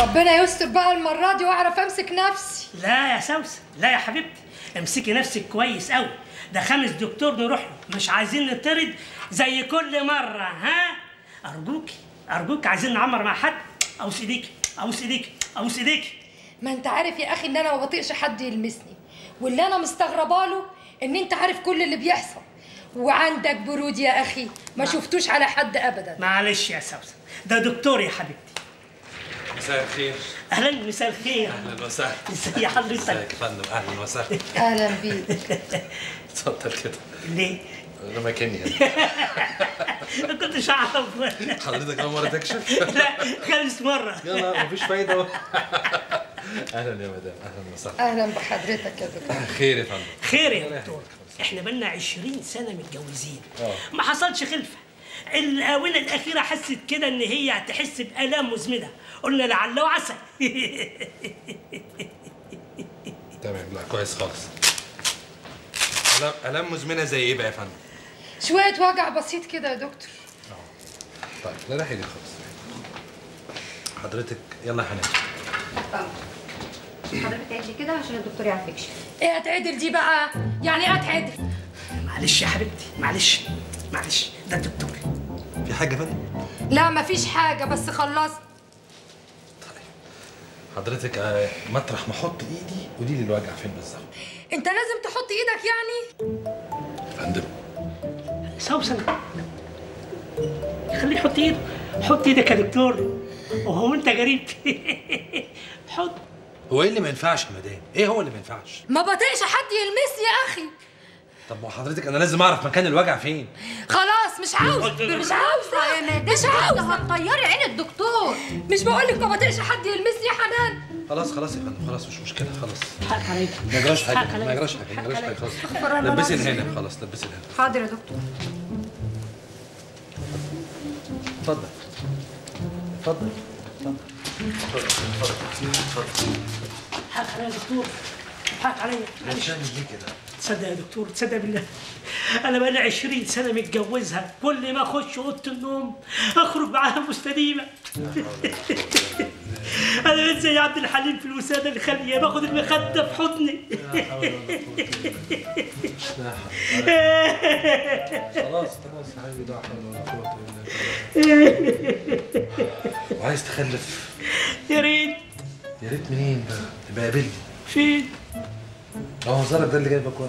ربنا يستر بقى المرة دي وأعرف أمسك نفسي. لا يا سوسن لا يا حبيبتي امسكي نفسك كويس قوي ده خامس دكتور نروح له مش عايزين نطرد زي كل مرة ها؟ أرجوكي ارجوك عايزين نعمر مع حد؟ ابوس ايديك ابوس ايديك ابوس ايديك ما أنت عارف يا أخي إن أنا ما بطيقش حد يلمسني. واللي أنا مستغربة له إن أنت عارف كل اللي بيحصل. وعندك برود يا أخي ما شفتوش على حد ابدا. معلش يا سوسن ده دكتور يا حبيبتي. مساء الخير. أهلا مساء الخير. أهلا وسهلا. ازي حضرتك. ازيك يا فندم أهلا وسهلا. أهلا بيك. اتفضل كده. ليه؟ أنا مكاني يعني ما كنتش أعرف. حضرتك أول مرة تكشف؟ لا خامس مرة. يلا مفيش فايدة. أهلا يا مدام. أهلا وسهلا. أهلا بحضرتك يا دكتور. خير يا فندم. خير يا دكتور. إحنا بقالنا 20 سنة متجوزين. آه. ما حصلش خلفة. الآونة الأخيرة حست كده إن هي هتحس بآلام مزمنة. قلنا لعل وعسى. تمام لا كويس خالص. آلام آلام مزمنة زي إيه بقى يا فندم؟ شوية وجع بسيط كده يا دكتور. طيب لا ده حلو خالص. حضرتك يلا يا حنان. حضرتك عدلي كده عشان الدكتور يعرف يكشف. إيه هتعدل دي بقى؟ يعني إيه هتعدل؟ معلش يا حبيبتي معلش معلش. ده الدكتور. في حاجة يا فندم؟ لا مفيش حاجة بس خلصت حضرتك آه، مطرح ما أحط ايدي قولي لي الوجع فين بالظبط. انت لازم تحط إيدك يعني. فندم. سوسن خليه يحط ايده. حط إيدك يا دكتور. وهو انت غريب. حط. هو إيه اللي ما ينفعش يا مدام؟ إيه هو اللي ما ينفعش؟ ما بطيقش حد يلمسني يا أخي. طب ما هو حضرتك أنا لازم أعرف مكان الوجع فين. خلاص. مش عاوز مش عاوزة مش عاوزة هتطيري عين الدكتور. مش بقولك ما بطيقش حد يلمسني يا حنان. خلاص خلاص يا فندم خلاص مش مشكلة خلاص. حق عليك. ما يجراش حاجة ما. يجراش حاجة ما يجراش حاجة خلاص. لبسي. الهنا خلاص لبسي الهنا. حاضر يا دكتور. اتفضل. اتفضل. حق عليا يا دكتور. حق عليا. بتعمل ليه كده. تصدق يا دكتور تصدق بالله. أنا بقالي 20 سنة متجوزها. كل ما أخش أوضة النوم أخرج معاها مستديمة. أنا بقيت زي عبد الحليم في الوسادة الخاليه باخد المخدة في حضني. خلاص خلاص يا حبيبي ده حول ولا قوة إلا بالله. وعايز تخلف؟ يا ريت. يا ريت منين بقى؟ تبقى قابلني. فين؟ آه زارك ده اللي جايبك ورا.